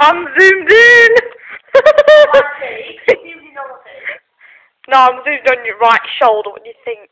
I'm zoomed in. No, I'm zoomed on your right shoulder What do you think?